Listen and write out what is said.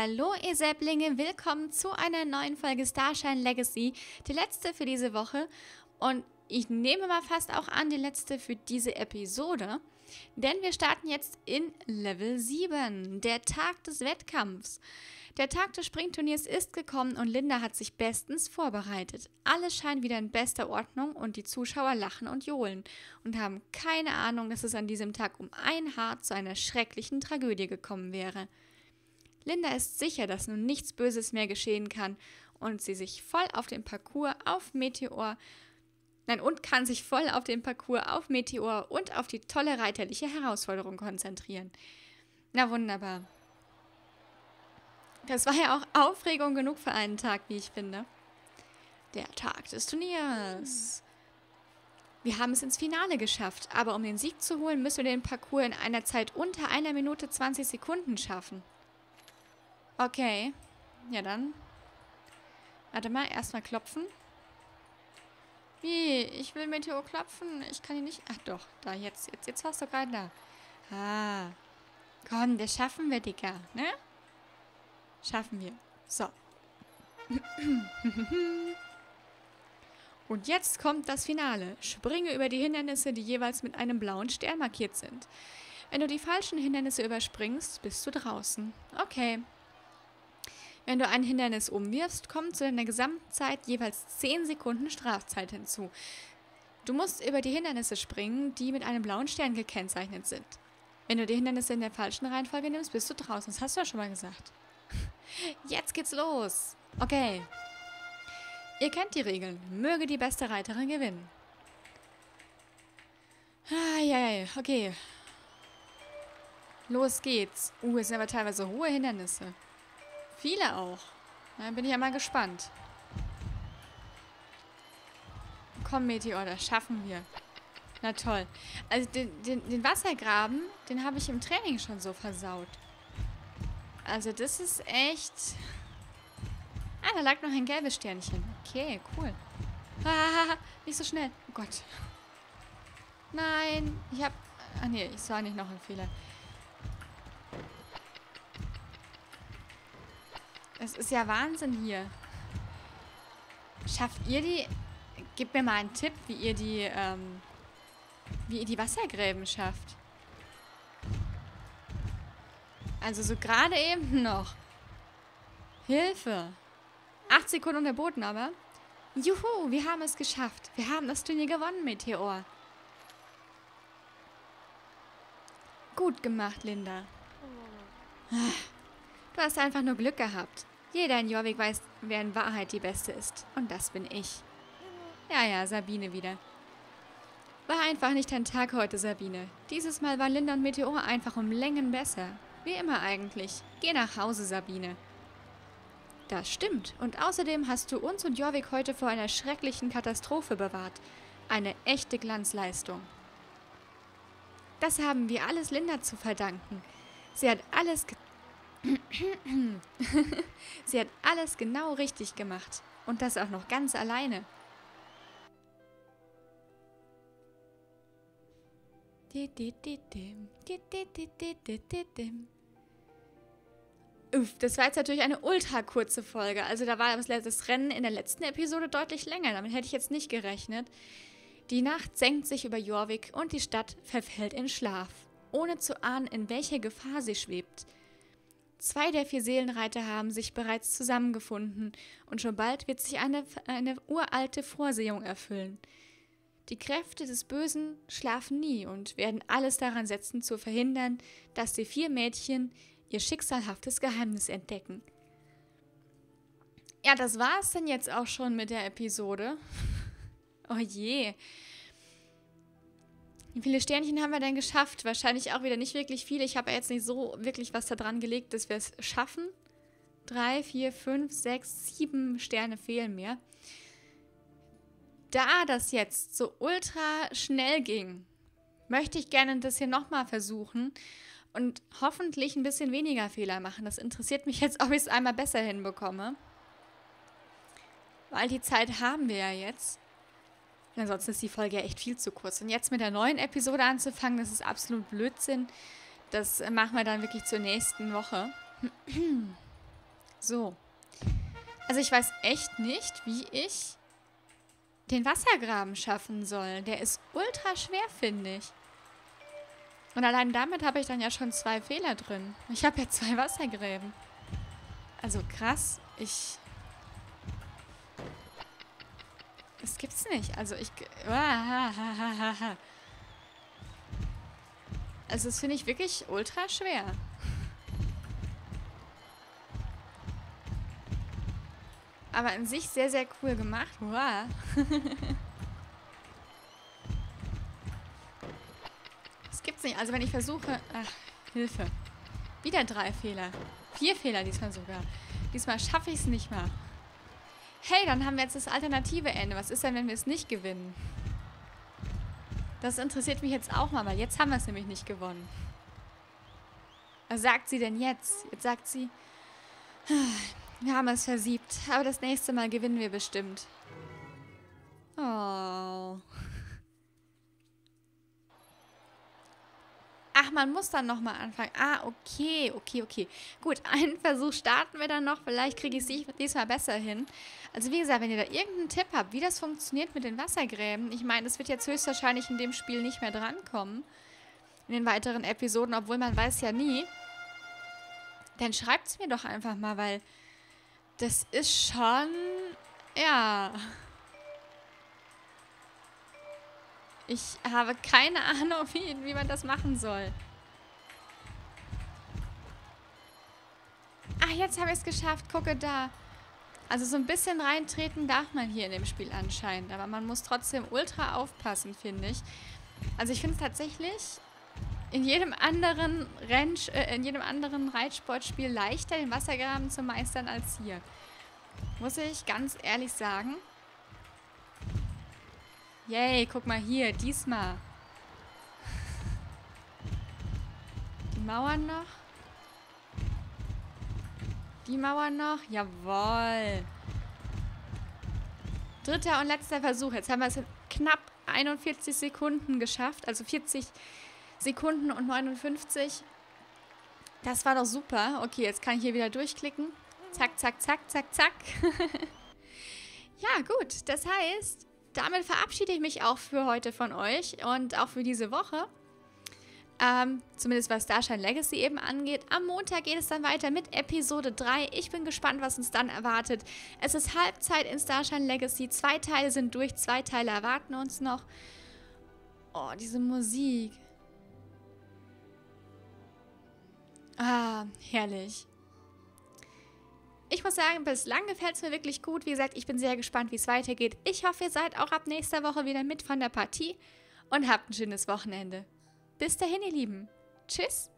Hallo ihr Säpplinge, willkommen zu einer neuen Folge Starshine Legacy, die letzte für diese Woche und ich nehme mal fast auch an, die letzte für diese Episode, denn wir starten jetzt in Level 7, der Tag des Wettkampfs. Der Tag des Springturniers ist gekommen und Linda hat sich bestens vorbereitet. Alles scheint wieder in bester Ordnung und die Zuschauer lachen und johlen und haben keine Ahnung, dass es an diesem Tag um ein Haar zu einer schrecklichen Tragödie gekommen wäre. Linda ist sicher, dass nun nichts Böses mehr geschehen kann und sie sich voll auf den Parcours auf Meteor Nein, und kann sich voll auf den Parcours auf Meteor und auf die tolle reiterliche Herausforderung konzentrieren. Na wunderbar. Das war ja auch Aufregung genug für einen Tag, wie ich finde. Der Tag des Turniers. Wir haben es ins Finale geschafft, aber um den Sieg zu holen, müssen wir den Parcours in einer Zeit unter einer Minute 20 Sekunden schaffen. Okay. Ja dann. Warte mal, erstmal klopfen. Wie? Ich will Meteor klopfen. Ich kann ihn nicht... Ach doch, da, jetzt, jetzt, jetzt warst du gerade da. Ah. Komm, das schaffen wir, Dicker, ne? Schaffen wir. So. Und jetzt kommt das Finale. Springe über die Hindernisse, die jeweils mit einem blauen Stern markiert sind. Wenn du die falschen Hindernisse überspringst, bist du draußen. Okay. Wenn du ein Hindernis umwirfst, kommt zu deiner Gesamtzeit jeweils 10 Sekunden Strafzeit hinzu. Du musst über die Hindernisse springen, die mit einem blauen Stern gekennzeichnet sind. Wenn du die Hindernisse in der falschen Reihenfolge nimmst, bist du draußen. Das hast du ja schon mal gesagt. Jetzt geht's los. Okay. Ihr kennt die Regeln. Möge die beste Reiterin gewinnen. Ah, okay. Los geht's. Uh, es sind aber teilweise hohe Hindernisse. Viele auch. Da bin ich ja mal gespannt. Komm, Meteor, das schaffen wir. Na toll. Also den, den, den Wassergraben, den habe ich im Training schon so versaut. Also das ist echt... Ah, da lag noch ein gelbes Sternchen. Okay, cool. Ah, nicht so schnell. Oh Gott. Nein, ich hab... Ah nee, ich sah nicht noch einen Fehler. Es ist ja Wahnsinn hier. Schafft ihr die... Gebt mir mal einen Tipp, wie ihr die, ähm, wie ihr die Wassergräben schafft. Also so gerade eben noch. Hilfe. Acht Sekunden unter Boden aber. Juhu, wir haben es geschafft. Wir haben das Turnier gewonnen, Meteor. Gut gemacht, Linda. Du hast einfach nur Glück gehabt. Jeder in Jorvik weiß, wer in Wahrheit die Beste ist. Und das bin ich. Ja, ja, Sabine wieder. War einfach nicht dein Tag heute, Sabine. Dieses Mal war Linda und Meteor einfach um Längen besser. Wie immer eigentlich. Geh nach Hause, Sabine. Das stimmt. Und außerdem hast du uns und Jorvik heute vor einer schrecklichen Katastrophe bewahrt. Eine echte Glanzleistung. Das haben wir alles Linda zu verdanken. Sie hat alles Sie hat alles genau richtig gemacht. Und das auch noch ganz alleine. Uff, das war jetzt natürlich eine ultra kurze Folge. Also da war das Rennen in der letzten Episode deutlich länger. Damit hätte ich jetzt nicht gerechnet. Die Nacht senkt sich über Jorvik und die Stadt verfällt in Schlaf, ohne zu ahnen, in welcher Gefahr sie schwebt. Zwei der vier Seelenreiter haben sich bereits zusammengefunden und schon bald wird sich eine, eine uralte Vorsehung erfüllen. Die Kräfte des Bösen schlafen nie und werden alles daran setzen, zu verhindern, dass die vier Mädchen ihr schicksalhaftes Geheimnis entdecken. Ja, das war es dann jetzt auch schon mit der Episode. oh je. Wie viele Sternchen haben wir denn geschafft? Wahrscheinlich auch wieder nicht wirklich viele. Ich habe ja jetzt nicht so wirklich was daran gelegt, dass wir es schaffen. Drei, vier, fünf, sechs, sieben Sterne fehlen mir. Da das jetzt so ultra schnell ging, möchte ich gerne das hier nochmal versuchen und hoffentlich ein bisschen weniger Fehler machen. Das interessiert mich jetzt, ob ich es einmal besser hinbekomme. Weil die Zeit haben wir ja jetzt. Ansonsten ist die Folge ja echt viel zu kurz. Und jetzt mit der neuen Episode anzufangen, das ist absolut Blödsinn. Das machen wir dann wirklich zur nächsten Woche. So. Also ich weiß echt nicht, wie ich den Wassergraben schaffen soll. Der ist ultra schwer, finde ich. Und allein damit habe ich dann ja schon zwei Fehler drin. Ich habe ja zwei Wassergräben. Also krass. Ich... Das gibt's nicht. Also ich... Also das finde ich wirklich ultra schwer. Aber an sich sehr, sehr cool gemacht. Wow. das gibt's nicht. Also wenn ich versuche... Ach, Hilfe. Wieder drei Fehler. Vier Fehler diesmal sogar. Diesmal schaffe ich es nicht mal. Hey, dann haben wir jetzt das alternative Ende. Was ist denn, wenn wir es nicht gewinnen? Das interessiert mich jetzt auch mal, weil jetzt haben wir es nämlich nicht gewonnen. Was sagt sie denn jetzt? Jetzt sagt sie, wir haben es versiebt, aber das nächste Mal gewinnen wir bestimmt. Oh. Ach, man muss dann nochmal anfangen. Ah, okay, okay, okay. Gut, einen Versuch starten wir dann noch. Vielleicht kriege ich es diesmal besser hin. Also wie gesagt, wenn ihr da irgendeinen Tipp habt, wie das funktioniert mit den Wassergräben. Ich meine, das wird jetzt höchstwahrscheinlich in dem Spiel nicht mehr drankommen. In den weiteren Episoden, obwohl man weiß ja nie. Dann schreibt es mir doch einfach mal, weil das ist schon... Ja... Ich habe keine Ahnung, wie, wie man das machen soll. Ach, jetzt habe ich es geschafft. Gucke da. Also so ein bisschen reintreten darf man hier in dem Spiel anscheinend. Aber man muss trotzdem ultra aufpassen, finde ich. Also ich finde es tatsächlich in jedem anderen Renn, äh, in jedem anderen Reitsportspiel leichter, den Wassergraben zu meistern als hier. Muss ich ganz ehrlich sagen. Yay, guck mal hier, diesmal. Die Mauern noch. Die Mauern noch. Jawoll. Dritter und letzter Versuch. Jetzt haben wir es in knapp 41 Sekunden geschafft. Also 40 Sekunden und 59. Das war doch super. Okay, jetzt kann ich hier wieder durchklicken. Zack, zack, zack, zack, zack. ja, gut. Das heißt, damit verabschiede ich mich auch für heute von euch und auch für diese Woche. Ähm, zumindest was Starshine Legacy eben angeht. Am Montag geht es dann weiter mit Episode 3. Ich bin gespannt, was uns dann erwartet. Es ist Halbzeit in Starshine Legacy. Zwei Teile sind durch, zwei Teile erwarten uns noch. Oh, diese Musik. Ah, herrlich. Ich muss sagen, bislang gefällt es mir wirklich gut. Wie gesagt, ich bin sehr gespannt, wie es weitergeht. Ich hoffe, ihr seid auch ab nächster Woche wieder mit von der Partie und habt ein schönes Wochenende. Bis dahin, ihr Lieben. Tschüss.